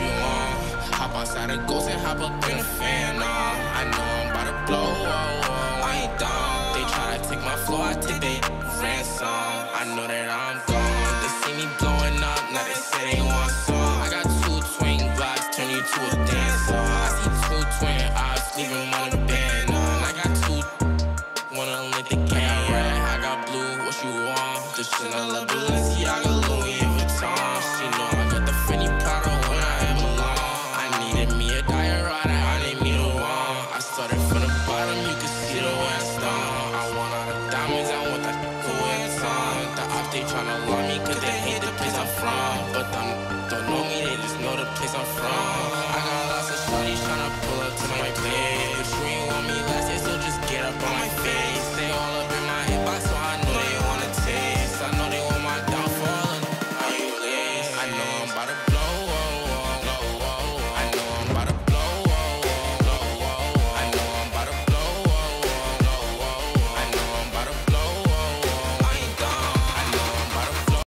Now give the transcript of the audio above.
you want. Hop outside the ghost and hop up in the fan. Nah, I know I'm about to blow. Oh, oh, I ain't dumb. They try to take my floor, I take they ransom. I know that I'm gone. They see me blowing up, now they say they want some. I got two twin glocks, turn you to a dancer. I see two twin eyes, leaving one in. Uh, I got two, wanna link the right. I got blue, what you want? The Chanel, Balenciaga, tryna love me, cause they hate the place I'm from. But them don't know me, they just know the place I'm from. I got lots of shorties tryna pull up to my place. But you ain't want me last year, so just get up on my face. They all up in my hitbox, so I know they wanna taste. I know they want my downfall, and? I know I'm about to